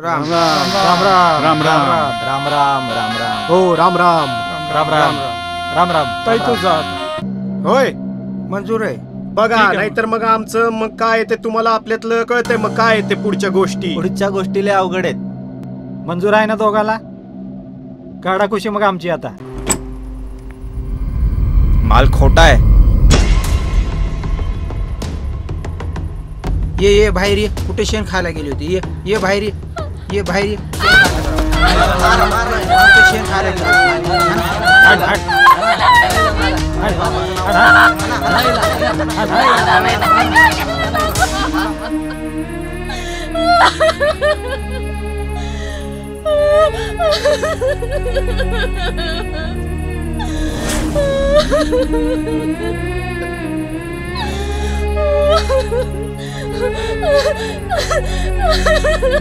राम राम राम राम राम राम राम राम राम हो राम राम राम राम राम राम ताई तो जात होय मंजूर आहे बघा नाहीतर मग आमचं मग काय ते तुम्हाला आपल्यातलं कळतंय मग काय ते पुढच्या गोष्टी पुढच्या गोष्टी लय अवघड आहेत मंजूर आहे ना दोघाला काढा खुशी मग आमची आता माल खोटा आहे ये ये बाहेर ये कुठे शेण खायला गेली होती ये ये बाहेर ये ये भाई मार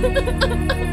Ha ha ha ha!